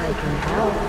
I can help.